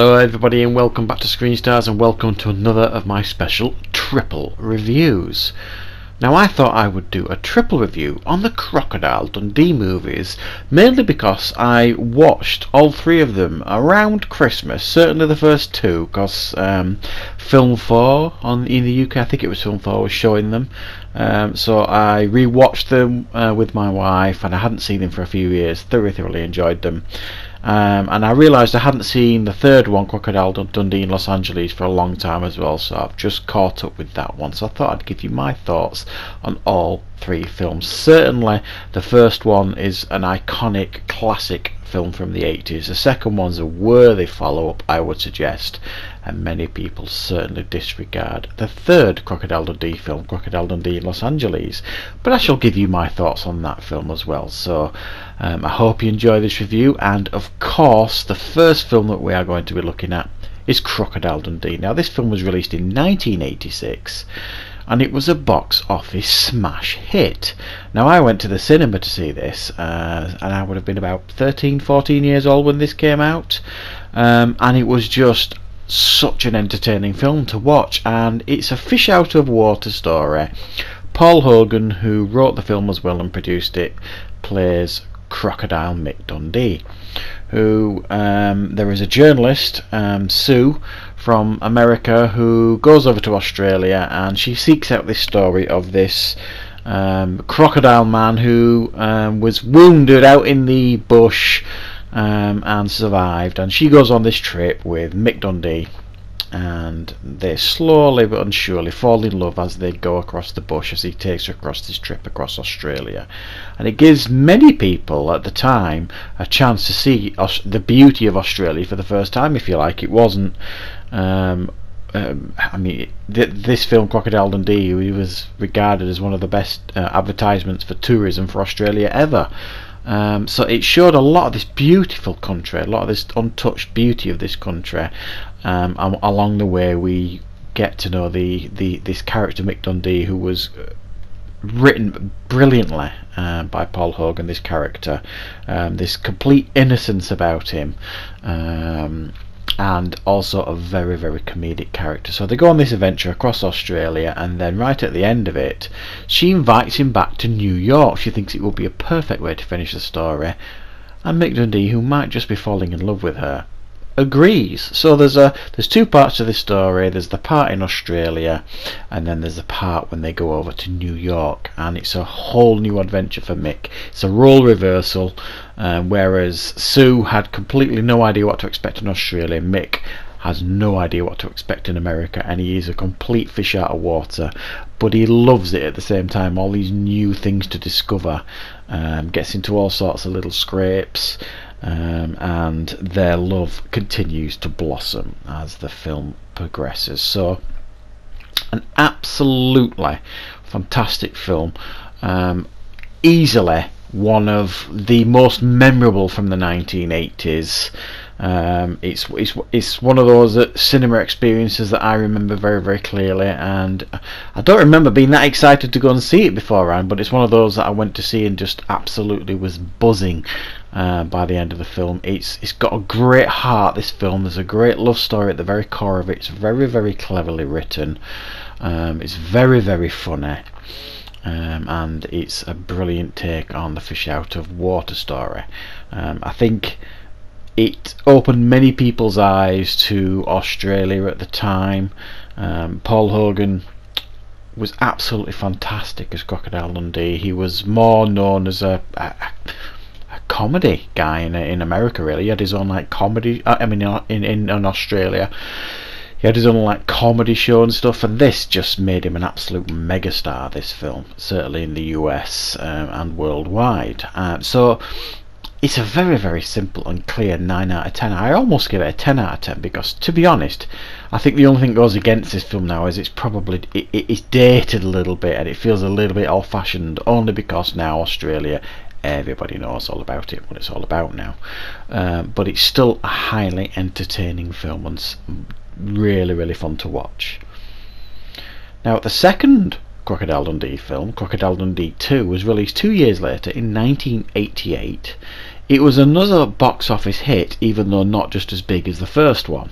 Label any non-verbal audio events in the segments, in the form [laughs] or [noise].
Hello everybody and welcome back to Screen Stars and welcome to another of my special triple reviews. Now I thought I would do a triple review on the Crocodile Dundee movies, mainly because I watched all three of them around Christmas, certainly the first two, because um, Film 4 on in the UK, I think it was Film 4 was showing them, um, so I rewatched them uh, with my wife and I hadn't seen them for a few years, thoroughly, thoroughly enjoyed them. Um, and I realised I hadn't seen the third one, Crocodile Dundee in Los Angeles, for a long time as well, so I've just caught up with that one. So I thought I'd give you my thoughts on all three films. Certainly, the first one is an iconic classic film from the 80s. The second one's a worthy follow up, I would suggest, and many people certainly disregard the third Crocodile Dundee film, Crocodile Dundee in Los Angeles. But I shall give you my thoughts on that film as well. So um, I hope you enjoy this review, and of course, the first film that we are going to be looking at is Crocodile Dundee. Now, this film was released in 1986 and it was a box office smash hit. Now I went to the cinema to see this, uh, and I would have been about 13, 14 years old when this came out, um, and it was just such an entertaining film to watch, and it's a fish out of water story. Paul Hogan, who wrote the film as well and produced it, plays Crocodile Mick Dundee who um, there is a journalist, um, Sue, from America, who goes over to Australia and she seeks out this story of this um, crocodile man who um, was wounded out in the bush um, and survived. And she goes on this trip with Mick Dundee and they slowly but surely fall in love as they go across the bush as he takes her across this trip across Australia. And it gives many people at the time a chance to see the beauty of Australia for the first time, if you like. It wasn't. Um, um, I mean, th this film, Crocodile Dundee, he was regarded as one of the best uh, advertisements for tourism for Australia ever. Um, so it showed a lot of this beautiful country, a lot of this untouched beauty of this country. Um, and along the way, we get to know the, the this character Mick Dundee, who was uh, written brilliantly uh, by Paul Hogan. This character, um, this complete innocence about him. And also a very very comedic character. So they go on this adventure across Australia and then right at the end of it she invites him back to New York. She thinks it would be a perfect way to finish the story and Mick Dundee who might just be falling in love with her agrees. So there's a there's two parts to this story. There's the part in Australia, and then there's the part when they go over to New York, and it's a whole new adventure for Mick. It's a role reversal, um, whereas Sue had completely no idea what to expect in Australia. Mick has no idea what to expect in America and he is a complete fish out of water but he loves it at the same time all these new things to discover um, gets into all sorts of little scrapes um, and their love continues to blossom as the film progresses. So, an absolutely fantastic film, um, easily one of the most memorable from the 1980s. Um, it's it's it's one of those uh, cinema experiences that I remember very very clearly, and I don't remember being that excited to go and see it beforehand. But it's one of those that I went to see and just absolutely was buzzing uh, by the end of the film. It's it's got a great heart. This film. There's a great love story at the very core of it. It's very very cleverly written. Um, it's very very funny. Um, and it's a brilliant take on the fish out of water story. Um, I think it opened many people's eyes to Australia at the time. Um, Paul Hogan was absolutely fantastic as Crocodile Dundee. He was more known as a, a, a comedy guy in in America. Really, he had his own like comedy. Uh, I mean, in in, in Australia. He had his own like comedy show and stuff, and this just made him an absolute megastar. This film, certainly in the US um, and worldwide. Uh, so it's a very very simple and clear 9 out of 10 I almost give it a 10 out of 10 because to be honest I think the only thing that goes against this film now is it's probably it, it's dated a little bit and it feels a little bit old fashioned only because now Australia everybody knows all about it what it's all about now. Uh, but it's still a highly entertaining film and really really fun to watch. Now the second Crocodile Dundee film, Crocodile Dundee 2, was released two years later in 1988 it was another box office hit, even though not just as big as the first one.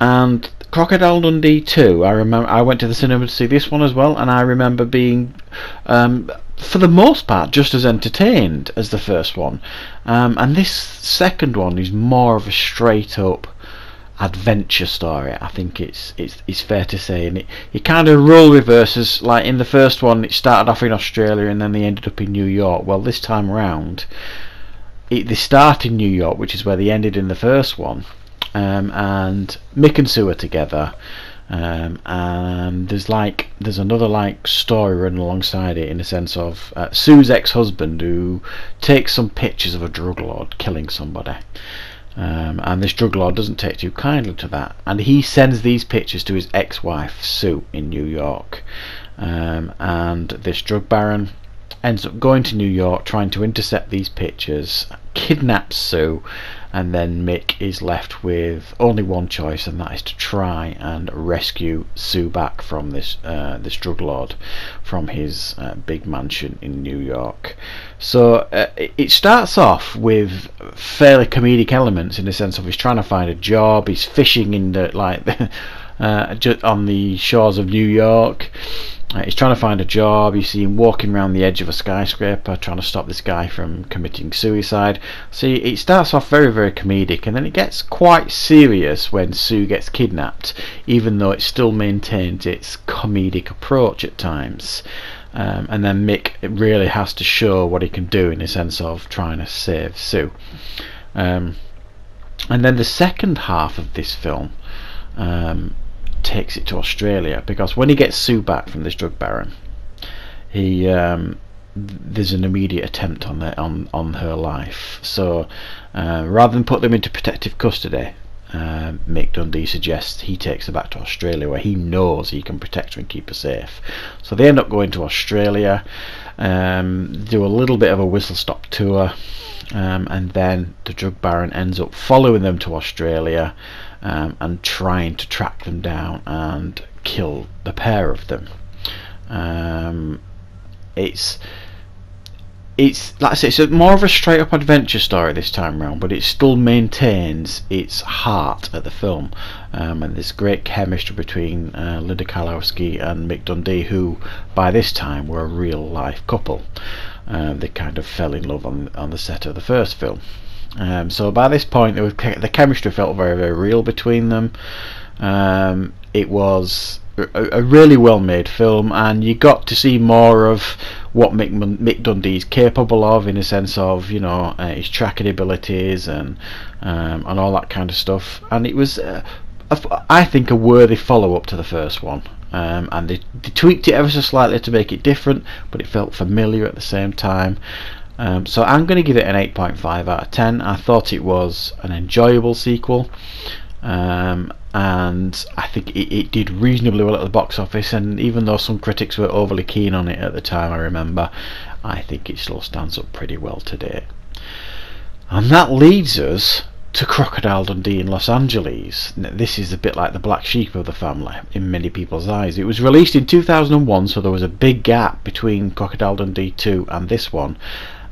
And Crocodile Dundee 2, I remember I went to the cinema to see this one as well, and I remember being, um, for the most part, just as entertained as the first one. Um, and this second one is more of a straight up adventure story. I think it's it's it's fair to say, and it, it kind of role reverses. Like in the first one, it started off in Australia and then they ended up in New York. Well, this time around, it, they start in New York, which is where they ended in the first one, um, and Mick and Sue are together. Um, and there's like there's another like story running alongside it in the sense of uh, Sue's ex-husband who takes some pictures of a drug lord killing somebody um, and this drug lord doesn't take too kindly to that. And he sends these pictures to his ex wife, Sue, in New York. Um, and this drug baron ends up going to New York trying to intercept these pictures, kidnaps Sue, and then Mick is left with only one choice, and that is to try and rescue Sue back from this uh, this drug lord from his uh, big mansion in New York. So uh, it starts off with fairly comedic elements in the sense of he's trying to find a job, he's fishing in the like [laughs] uh, on the shores of New York. Uh, he's trying to find a job. You see him walking around the edge of a skyscraper trying to stop this guy from committing suicide. See, it starts off very, very comedic and then it gets quite serious when Sue gets kidnapped, even though it still maintains its comedic approach at times. Um, and then Mick really has to show what he can do in the sense of trying to save Sue. Um, and then the second half of this film um, takes it to Australia because when he gets Sue back from this drug baron, he um, there's an immediate attempt on on on her life. So uh, rather than put them into protective custody, uh, Mick Dundee suggests he takes her back to Australia where he knows he can protect her and keep her safe. So they end up going to Australia, um, do a little bit of a whistle stop tour, um, and then the drug baron ends up following them to Australia um, and trying to track them down and kill the pair of them. Um, it's it's like I say, it's a, more of a straight up adventure story this time around, but it still maintains its heart at the film. Um, and there's great chemistry between uh, Linda Kozlowski and Mick Dundee, who by this time were a real life couple. Uh, they kind of fell in love on on the set of the first film. Um, so by this point, was, the chemistry felt very, very real between them. Um, it was a, a, really well made film, and you got to see more of what Mick, Mick Dundee is capable of in a sense of, you know, uh, his tracking abilities and um, and all that kind of stuff. And it was, uh, I think, a worthy follow up to the first one. Um, and they, they, tweaked it ever so slightly to make it different, but it felt familiar at the same time. Um, so I'm going to give it an 8.5 out of 10. I thought it was an enjoyable sequel. Um, and I think it, it, did reasonably well at the box office. And even though some critics were overly keen on it at the time, I remember, I think it still stands up pretty well today. And that leads us to Crocodile Dundee in Los Angeles. This is a bit like the black sheep of the family in many people's eyes. It was released in 2001, so there was a big gap between Crocodile Dundee 2 and this one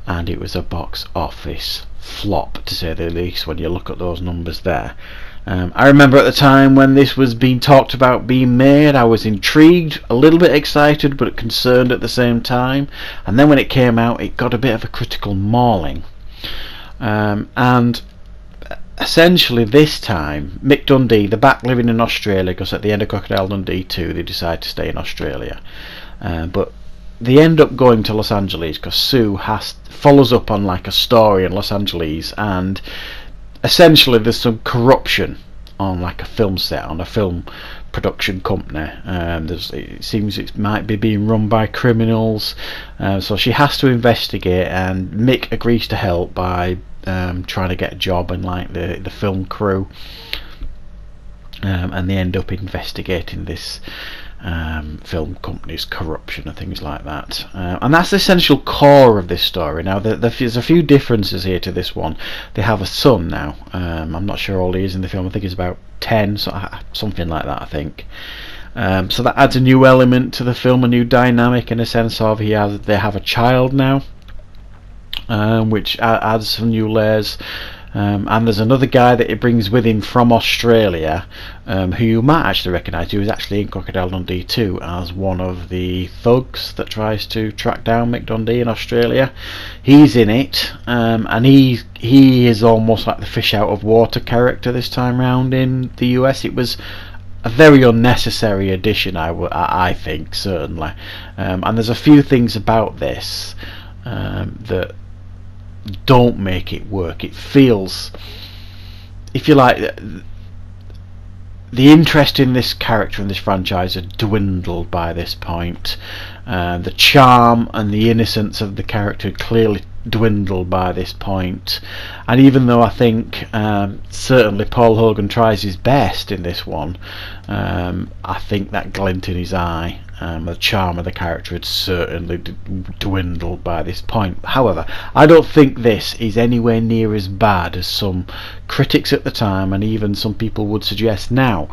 and it was a box office flop to say the least when you look at those numbers there. Um, I remember at the time when this was being talked about being made, I was intrigued, a little bit excited, but concerned at the same time. And then when it came out, it got a bit of a critical mauling. Um, and essentially, this time, Mick Dundee, the back living in Australia, because at the end of Crocodile Dundee 2, they decide to stay in Australia. Uh, but they end up going to Los Angeles because Sue has follows up on like a story in Los Angeles, and essentially there's some corruption on like a film set on a film production company. Um, it seems it might be being run by criminals, uh, so she has to investigate, and Mick agrees to help by um, trying to get a job in like the the film crew, um, and they end up investigating this um, film companies, corruption, and things like that. Uh, and that's the essential core of this story. Now, the, the, there's a few differences here to this one. They have a son now. Um, I'm not sure all he is in the film. I think he's about 10, so, uh, something like that, I think. Um, so that adds a new element to the film, a new dynamic in a sense of he has they have a child now. um, which adds some new layers. Um, and there's another guy that he brings with him from Australia, um, who you might actually recognise, who is actually in Crocodile Dundee 2 as one of the thugs that tries to track down Mick Dundee in Australia. He's in it, um, and he he is almost like the fish out of water character this time round in the US. It was a very unnecessary addition, I, I think, certainly. Um, and there's a few things about this um, that don't make it work. It feels, if you like, the interest in this character and this franchise had dwindled by this point. Uh, the charm and the innocence of the character clearly dwindled by this point. And even though I think um, certainly Paul Hogan tries his best in this one, um, I think that glint in his eye um, the charm of the character had certainly dwindled by this point. However, I don't think this is anywhere near as bad as some critics at the time and even some people would suggest now.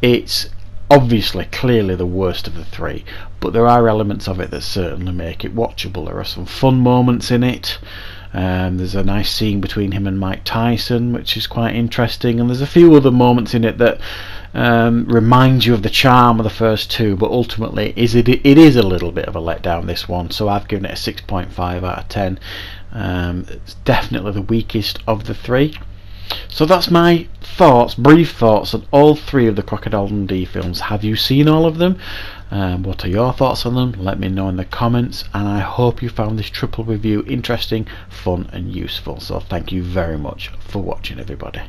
It's obviously clearly the worst of the three, but there are elements of it that certainly make it watchable. There are some fun moments in it. Um, there's a nice scene between him and Mike Tyson, which is quite interesting, and there's a few other moments in it that um, reminds you of the charm of the first two, but ultimately is it it is a little bit of a letdown this one. So I've given it a 6.5 out of 10. Um, it's definitely the weakest of the three. So that's my thoughts, brief thoughts on all three of the Crocodile Dundee films. Have you seen all of them? Um, what are your thoughts on them? Let me know in the comments and I hope you found this triple review interesting, fun and useful. So thank you very much for watching everybody.